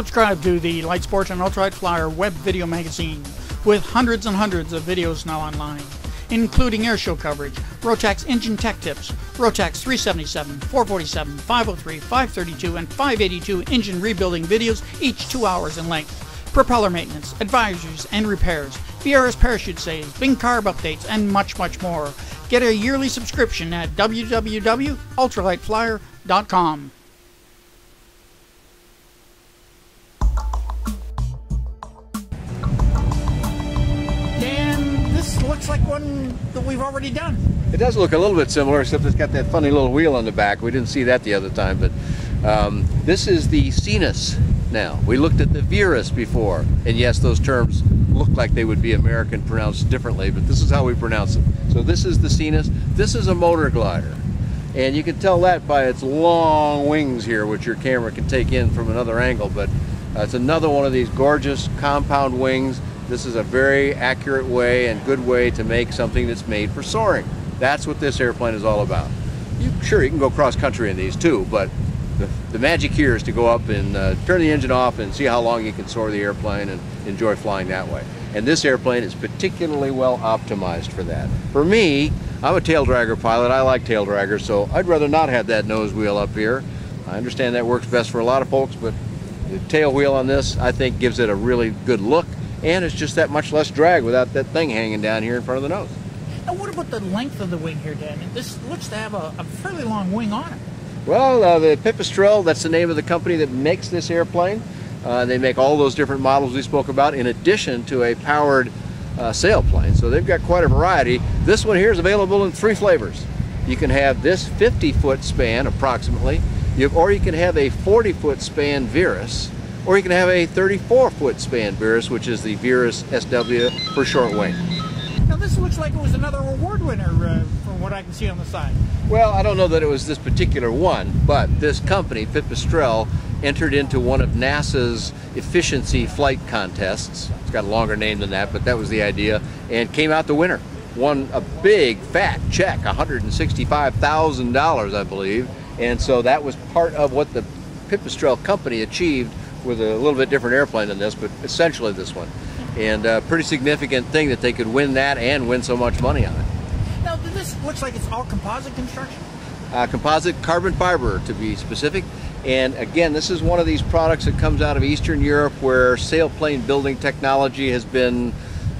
Subscribe to the Light Sports and Ultralight Flyer web video magazine with hundreds and hundreds of videos now online, including airshow coverage, Rotax engine tech tips, Rotax 377, 447, 503, 532, and 582 engine rebuilding videos, each two hours in length, propeller maintenance, advisories and repairs, BRS parachute saves, Bing carb updates, and much, much more. Get a yearly subscription at www.ultralightflyer.com. looks like one that we've already done. It does look a little bit similar, except it's got that funny little wheel on the back. We didn't see that the other time, but um, this is the Sinus now. We looked at the Virus before, and yes, those terms look like they would be American pronounced differently, but this is how we pronounce them. So this is the Sinus. This is a motor glider. And you can tell that by its long wings here, which your camera can take in from another angle, but uh, it's another one of these gorgeous compound wings. This is a very accurate way and good way to make something that's made for soaring. That's what this airplane is all about. You, sure, you can go cross country in these too, but the, the magic here is to go up and uh, turn the engine off and see how long you can soar the airplane and enjoy flying that way. And this airplane is particularly well optimized for that. For me, I'm a tail dragger pilot. I like tail draggers, so I'd rather not have that nose wheel up here. I understand that works best for a lot of folks, but the tail wheel on this, I think, gives it a really good look, and it's just that much less drag without that thing hanging down here in front of the nose. Now, what about the length of the wing here, Dan? This looks to have a, a fairly long wing on it. Well, uh, the Pipistrel, that's the name of the company that makes this airplane. Uh, they make all those different models we spoke about in addition to a powered uh, sailplane. So they've got quite a variety. This one here is available in three flavors. You can have this 50 foot span approximately, you, or you can have a 40 foot span Virus, or you can have a 34 foot span Virus, which is the Virus SW for short wing. Now this looks like it was another award winner uh, from what I can see on the side. Well, I don't know that it was this particular one, but this company, Pipistrel, entered into one of NASA's efficiency flight contests. It's got a longer name than that, but that was the idea, and came out the winner. Won a big fat check, $165,000, I believe, and so that was part of what the Pipistrel company achieved with a little bit different airplane than this, but essentially this one. And a pretty significant thing that they could win that and win so much money on it. Now this looks like it's all composite construction. Uh, composite carbon fiber to be specific. And again, this is one of these products that comes out of Eastern Europe where sailplane building technology has been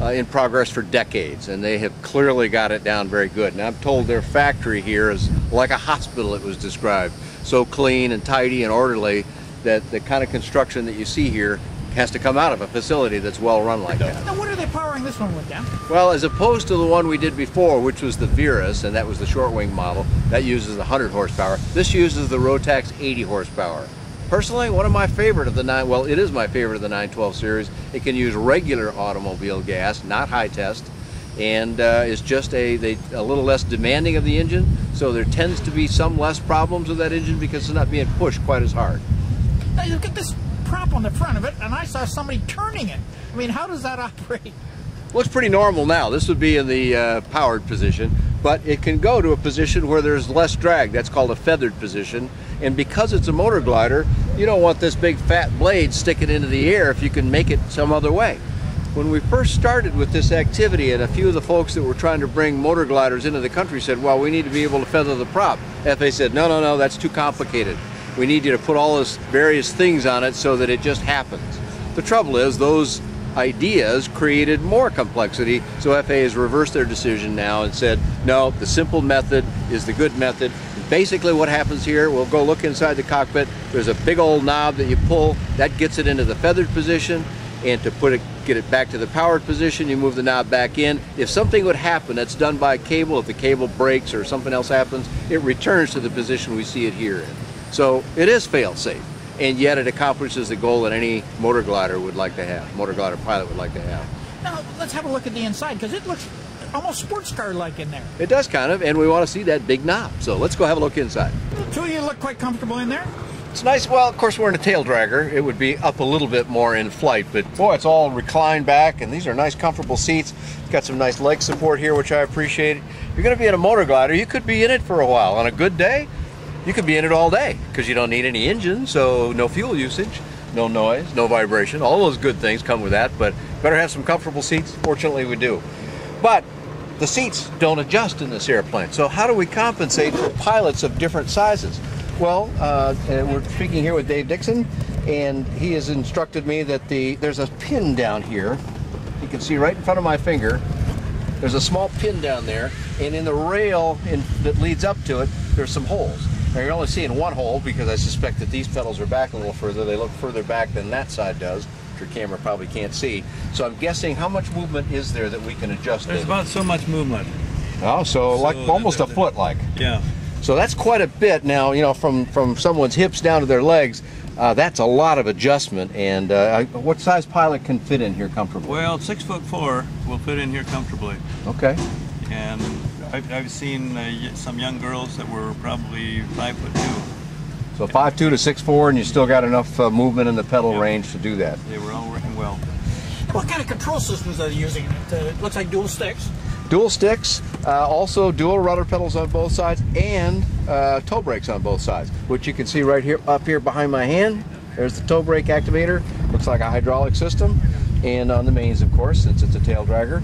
uh, in progress for decades and they have clearly got it down very good. And I'm told their factory here is like a hospital it was described. So clean and tidy and orderly that the kind of construction that you see here has to come out of a facility that's well run like that. Now what are they powering this one with, Dan? Well, as opposed to the one we did before, which was the Virus, and that was the short wing model, that uses 100 horsepower. This uses the Rotax 80 horsepower. Personally, one of my favorite of the nine, well, it is my favorite of the 912 series. It can use regular automobile gas, not high test, and uh, is just a, they, a little less demanding of the engine. So there tends to be some less problems with that engine because it's not being pushed quite as hard. Now look at this prop on the front of it, and I saw somebody turning it. I mean, how does that operate? It's pretty normal now. This would be in the uh, powered position, but it can go to a position where there's less drag. That's called a feathered position. And because it's a motor glider, you don't want this big fat blade sticking into the air if you can make it some other way. When we first started with this activity, and a few of the folks that were trying to bring motor gliders into the country said, well, we need to be able to feather the prop. FAA said, no, no, no, that's too complicated. We need you to put all those various things on it so that it just happens. The trouble is those ideas created more complexity, so FAA has reversed their decision now and said, no, the simple method is the good method. Basically what happens here, we'll go look inside the cockpit, there's a big old knob that you pull, that gets it into the feathered position, and to put it, get it back to the powered position, you move the knob back in. If something would happen that's done by a cable, if the cable breaks or something else happens, it returns to the position we see it here in. So it is fail-safe, and yet it accomplishes the goal that any motor glider would like to have, motor glider pilot would like to have. Now, let's have a look at the inside, because it looks almost sports car-like in there. It does kind of, and we want to see that big knob. So let's go have a look inside. The two of you look quite comfortable in there. It's nice. Well, of course, we're in a tail dragger. It would be up a little bit more in flight, but boy, it's all reclined back, and these are nice, comfortable seats. It's got some nice leg support here, which I appreciate. If you're going to be in a motor glider, you could be in it for a while. On a good day, you could be in it all day because you don't need any engine, so no fuel usage. no noise, no vibration. All those good things come with that, but better have some comfortable seats. Fortunately, we do. But the seats don't adjust in this airplane. So how do we compensate for pilots of different sizes? Well, uh, we're speaking here with Dave Dixon, and he has instructed me that the there's a pin down here. You can see right in front of my finger. There's a small pin down there, and in the rail in, that leads up to it, there's some holes. Now you're only seeing one hole because I suspect that these pedals are back a little further. They look further back than that side does, which your camera probably can't see. So I'm guessing how much movement is there that we can adjust There's about so much movement. Oh, so, like So almost the- a foot like. Yeah. So that's quite a bit now, you know, from, from someone's hips down to their legs. Uh, that's a lot of adjustment. And uh, what size pilot can fit in here comfortably? Well, six foot four will fit in here comfortably. Okay. And I've, I've seen uh, some young girls that were probably five foot two. So 5'2 to 6'4, and you still got enough uh, movement in the pedal Yeah. range to do that. They were all working well. What kind of control systems are you using? It uh, looks like dual sticks. Dual sticks, uh, also dual rudder pedals on both sides, and uh, toe brakes on both sides, which you can see right here up here behind my hand. There's the toe brake activator. Looks like a hydraulic system, and on the mains, of course, since it's a tail dragger.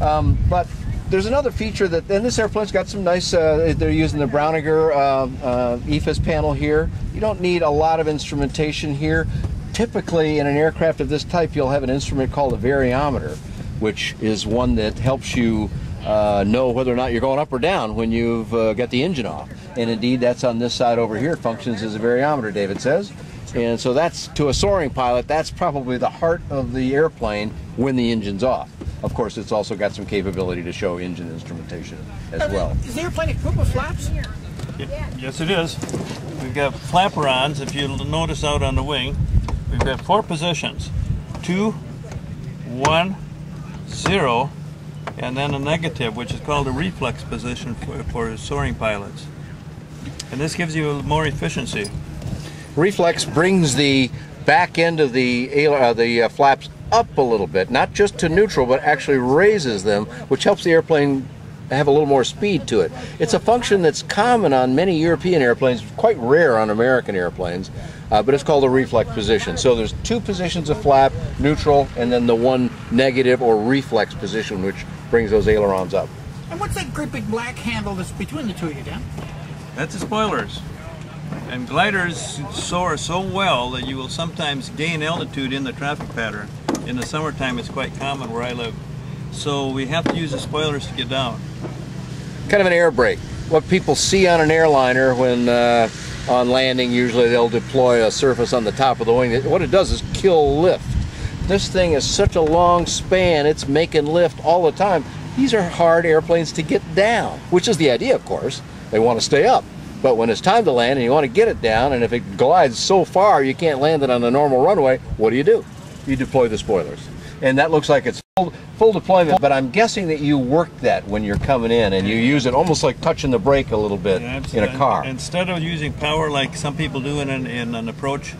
Um, but there's another feature that, and this airplane's got some nice, uh, they're using the Bräuniger um, uh, EFIS panel here. You don't need a lot of instrumentation here. Typically, in an aircraft of this type, you'll have an instrument called a variometer, which is one that helps you uh, know whether or not you're going up or down when you've uh, got the engine off. And indeed, that's on this side over here. Functions as a variometer, David says. And so that's, to a soaring pilot, that's probably the heart of the airplane when the engine's off. Of course, it's also got some capability to show engine instrumentation as well. Is the airplane equipped with flaps? Y- Yes, it is. We've got flaperons. If you'll notice out on the wing, we've got four positions: two, one, zero, and then a negative, which is called a reflex position for, for soaring pilots. And this gives you more efficiency. Reflex brings the back end of the uh, the uh, flaps up a little bit, not just to neutral, but actually raises them, which helps the airplane have a little more speed to it. It's a function that's common on many European airplanes, quite rare on American airplanes, uh, but it's called a reflex position. So there's two positions of flap, neutral, and then the one negative or reflex position, which brings those ailerons up. And what's that great big black handle that's between the two of you, Dan? That's the spoilers. And gliders soar so well that you will sometimes gain altitude in the traffic pattern. In the summertime, it's quite common where I live. So we have to use the spoilers to get down. kind of an air brake. What people see on an airliner when uh, on landing, usually they'll deploy a surface on the top of the wing. What it does is kill lift. This thing is such a long span, it's making lift all the time. These are hard airplanes to get down, which is the idea, of course. They want to stay up. But when it's time to land and you want to get it down, and if it glides so far you can't land it on a normal runway, what do you do? You deploy the spoilers. And that looks like it's full, full deployment, but I'm guessing that you work that when you're coming in and you use it almost like touching the brake a little bit in a car. Instead of using power like some people do in an, in an approach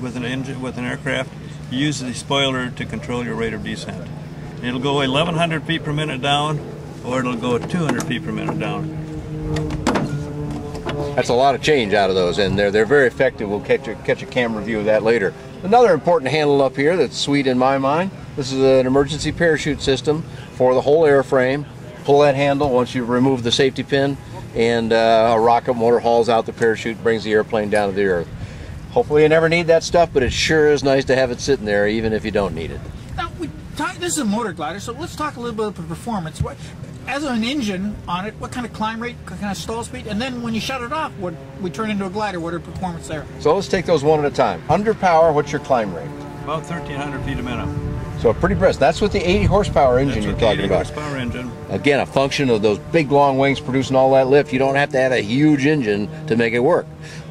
with an engine with an aircraft, you use the spoiler to control your rate of descent. It'll go 1,100 feet per minute down, or it'll go 200 feet per minute down. That's a lot of change out of those, and they're they're very effective. We'll catch a, catch a camera view of that later. Another important handle up here that's sweet in my mind. This is an emergency parachute system for the whole airframe. Pull that handle once you remove the safety pin, and uh, a rocket motor hauls out the parachute, brings the airplane down to the earth. Hopefully, you never need that stuff, but it sure is nice to have it sitting there, even if you don't need it. Now, we talk, this is a motor glider, so let's talk a little bit about performance. What, as an engine on it, what kind of climb rate, what kind of stall speed, and then when you shut it off, what we turn into a glider, what are the performance there? So let's take those one at a time. Under power, what's your climb rate? About 1,300 feet a minute. So pretty brisk. That's with the 80 horsepower engine That's you're talking 80 about. horsepower engine. Again, a function of those big long wings producing all that lift. You don't have to have a huge engine to make it work.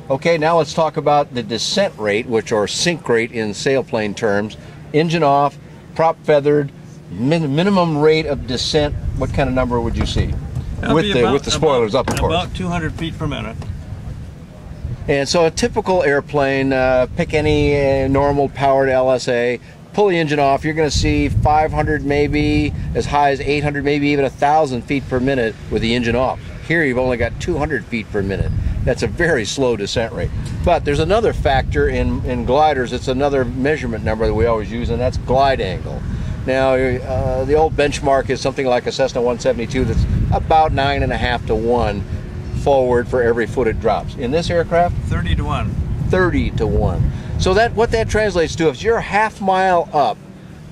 Okay, now let's talk about the descent rate, which are sink rate in sailplane terms. Engine off, prop feathered, min- minimum rate of descent. What kind of number would you see? That'll with the about- with the spoilers about, up, of course. About 200 feet per minute. And so a typical airplane, uh, pick any uh, normal powered LSA, pull the engine off, you're going to see 500 maybe, as high as 800, maybe even 1,000 feet per minute with the engine off. Here you've only got 200 feet per minute. That's a very slow descent rate. But there's another factor in, in gliders, it's another measurement number that we always use, and that's glide angle. Now, uh, the old benchmark is something like a Cessna 172 that's about nine and a half to one forward for every foot it drops. In this aircraft, 30 to 1. 30 to 1. So that what that translates to, if you're half mile up,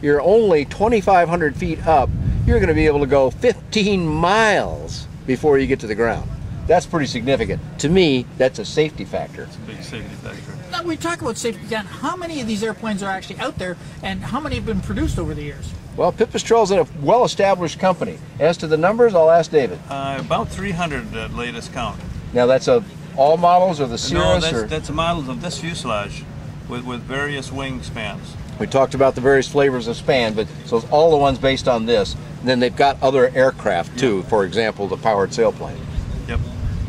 you're only 2,500 feet up, you're going to be able to go 15 miles before you get to the ground. That's pretty significant. To me, that's a safety factor. It's a big safety factor. Now we talk about safety, Dan. How many of these airplanes are actually out there, and how many have been produced over the years? Well, Pipistrel is a well-established company. As to the numbers, I'll ask David. Uh, about 300 at latest count. Now, that's a all models or the no, that's, or? that's models of this fuselage with, with various wing spans. We talked about the various flavors of span, but so it's all the ones based on this. And then they've got other aircraft too. For example, the powered sailplane. Yep.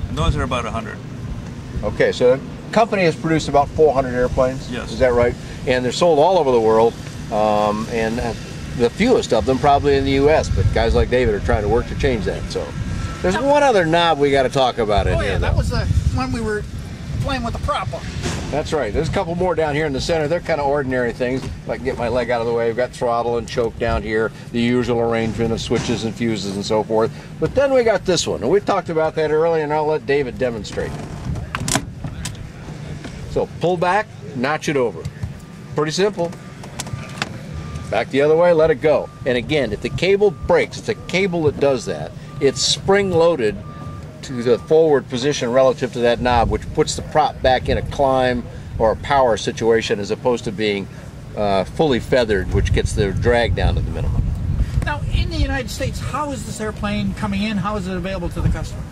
And those are about 100. Okay, so the company has produced about 400 airplanes. Yes. Is that right? And they're sold all over the world, um, and uh, the fewest of them probably in the U.S. But guys like David are trying to work to change that. So there's one other knob we got to talk about in Oh here. yeah, that though. was the one we were playing with the prop on. That's right. There's a couple more down here in the center. They're kind of ordinary things. If I can get my leg out of the way, we've got throttle and choke down here, the usual arrangement of switches and fuses and so forth. But then we got this one, and we talked about that earlier, and I'll let David demonstrate. So pull back, notch it over. Pretty simple. Back the other way, let it go. And again, if the cable breaks, it's a cable that does that. It's spring loaded to the forward position relative to that knob, which puts the prop back in a climb or a power situation as opposed to being uh, fully feathered, which gets the drag down to the minimum. Now, in the United States, how is this airplane coming in? How is it available to the customer?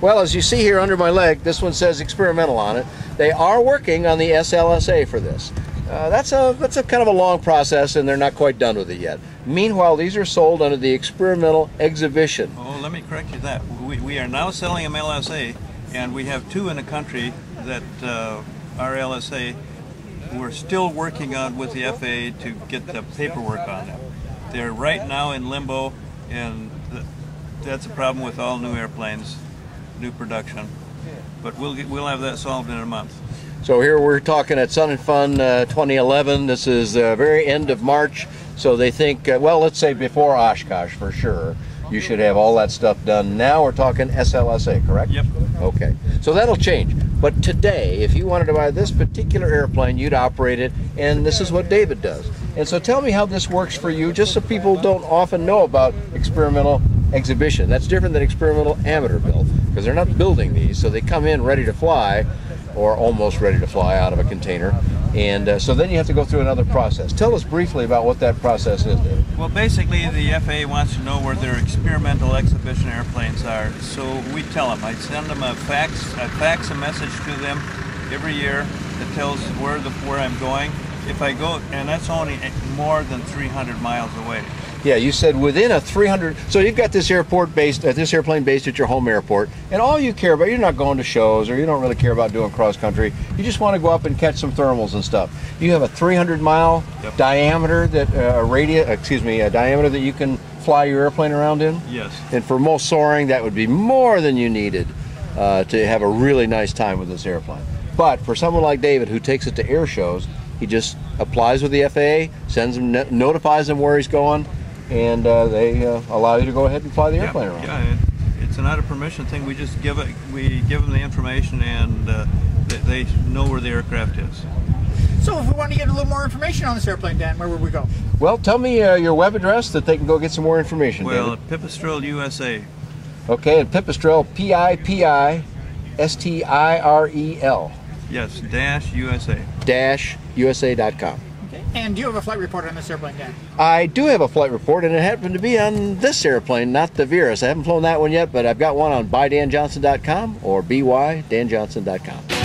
Well, as you see here under my leg, this one says experimental on it. They are working on the SLSA for this. Uh, that's a that's a kind of a long process, and they're not quite done with it yet. Meanwhile, these are sold under the experimental exhibition. Oh, let me correct you that. We, we are now selling them LSA, and we have two in the country that uh, are LSA. We're still working on with the FAA to get the paperwork on them. They're right now in limbo, and th- that's a problem with all new airplanes, new production. But we'll get, we'll have that solved in a month. So here we're talking at Sun and Fun uh, 2011. This is the very end of March. So they think, uh, well, let's say before Oshkosh for sure. You should have all that stuff done. Now we're talking SLSA, correct? Yep. Okay. So that'll change. But today, if you wanted to buy this particular airplane, you'd operate it, and this is what David does. And so tell me how this works for you, just so people don't often know about experimental exhibition. That's different than experimental amateur build, because they're not building these, so they come in ready to fly, or almost ready to fly out of a container. And uh, so then you have to go through another process. Tell us briefly about what that process is, David. Well, basically, the FAA wants to know where their experimental exhibition airplanes are. So we tell them. I send them a fax. I fax a message to them every year that tells where the where I'm going. If I go, and that's only more than 300 miles away. Yeah, you said within a 300. So you've got this airport based, uh, this airplane based at your home airport, and all you care about, you're not going to shows or you don't really care about doing cross country. You just want to go up and catch some thermals and stuff. You have a 300 mile Yep. diameter that uh, a radius, excuse me, a diameter that you can fly your airplane around in. Yes. And for most soaring, that would be more than you needed uh, to have a really nice time with this airplane. But for someone like David who takes it to air shows, he just applies with the FAA, sends them, no- notifies him where he's going, and uh, they uh, allow you to go ahead and fly the Yeah, airplane around. yeah, it, it's not a permission thing. We just give it. We give them the information, and uh, they, they know where the aircraft is. So, if we want to get a little more information on this airplane, Dan, where would we go? Well, tell me uh, your web address that they can go get some more information. Well, David. Pipistrel USA. Okay, and Pipistrel, P I P I S T I R E L Yes, dash USA. dash USA.com. And do you have a flight report on this airplane, Dan? I do have a flight report, and it happened to be on this airplane, not the Virus. I haven't flown that one yet, but I've got one on bydanjohnson.com or bydanjohnson.com.